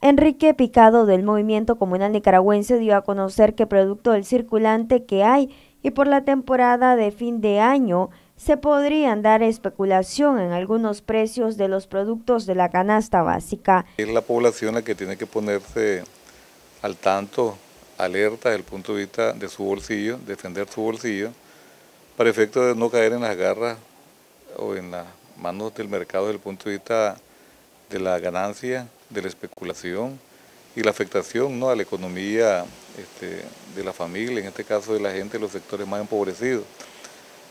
Enrique Picado del Movimiento Comunal Nicaragüense dio a conocer que producto del circulante que hay y por la temporada de fin de año se podrían dar especulación en algunos precios de los productos de la canasta básica. Es la población la que tiene que ponerse al tanto, alerta desde el punto de vista de su bolsillo, defender su bolsillo, para efecto de no caer en las garras o en las manos del mercado desde el punto de vista de la ganancia de la especulación y la afectación ¿no? a la economía este, de la familia, en este caso de la gente de los sectores más empobrecidos.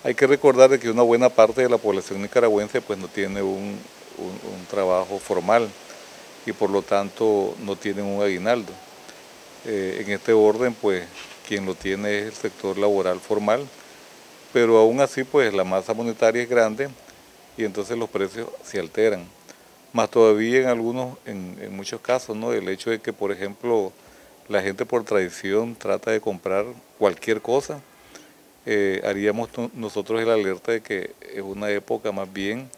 Hay que recordar que una buena parte de la población nicaragüense pues no tiene un, trabajo formal y por lo tanto no tienen un aguinaldo. Eh, en este orden pues quien lo tiene es el sector laboral formal, pero aún así pues la masa monetaria es grande y entonces los precios se alteran más todavía en algunos, en, muchos casos, ¿no? El hecho de que, por ejemplo, la gente por tradición trata de comprar cualquier cosa, eh, haríamos nosotros el alerta de que es una época más bien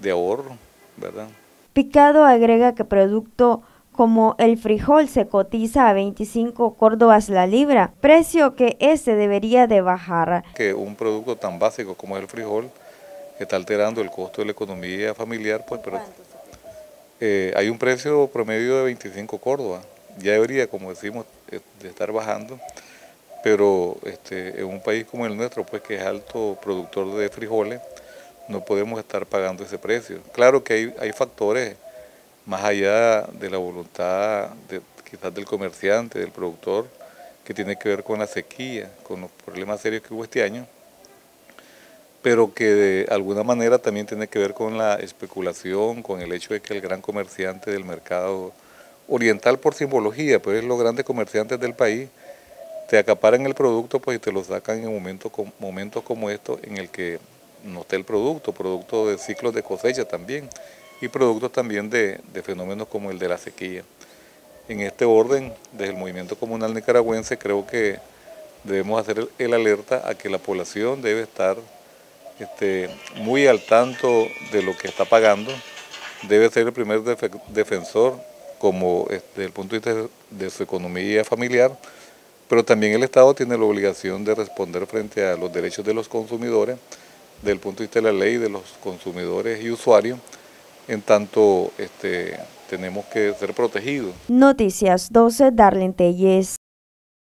de ahorro, ¿verdad? Picado agrega que producto como el frijol se cotiza a 25 córdobas la libra, precio que ese debería de bajar. Que un producto tan básico como el frijol está alterando el costo de la economía familiar, pues, pero eh, hay un precio promedio de 25 Córdoba. Ya debería, como decimos, eh, de estar bajando, pero este, en un país como el nuestro, pues que es alto productor de frijoles, no podemos estar pagando ese precio. Claro que hay, hay factores más allá de la voluntad quizás del comerciante, del productor, que tiene que ver con la sequía, con los problemas serios que hubo este año, pero que de alguna manera también tiene que ver con la especulación, con el hecho de que el gran comerciante del mercado oriental por simbología, pues los grandes comerciantes del país te acaparan el producto pues y te lo sacan en momentos, como estos en el que no está el producto, producto de ciclos de cosecha también y productos también de fenómenos como el de la sequía. En este orden, desde el movimiento comunal nicaragüense creo que debemos hacer el alerta a que la población debe estar este, muy al tanto de lo que está pagando, debe ser el primer defensor como este, desde el punto de vista de su economía familiar, pero también el Estado tiene la obligación de responder frente a los derechos de los consumidores, desde el punto de vista de la ley de los consumidores y usuarios, en tanto este, tenemos que ser protegidos. Noticias 12, Darlene Telles.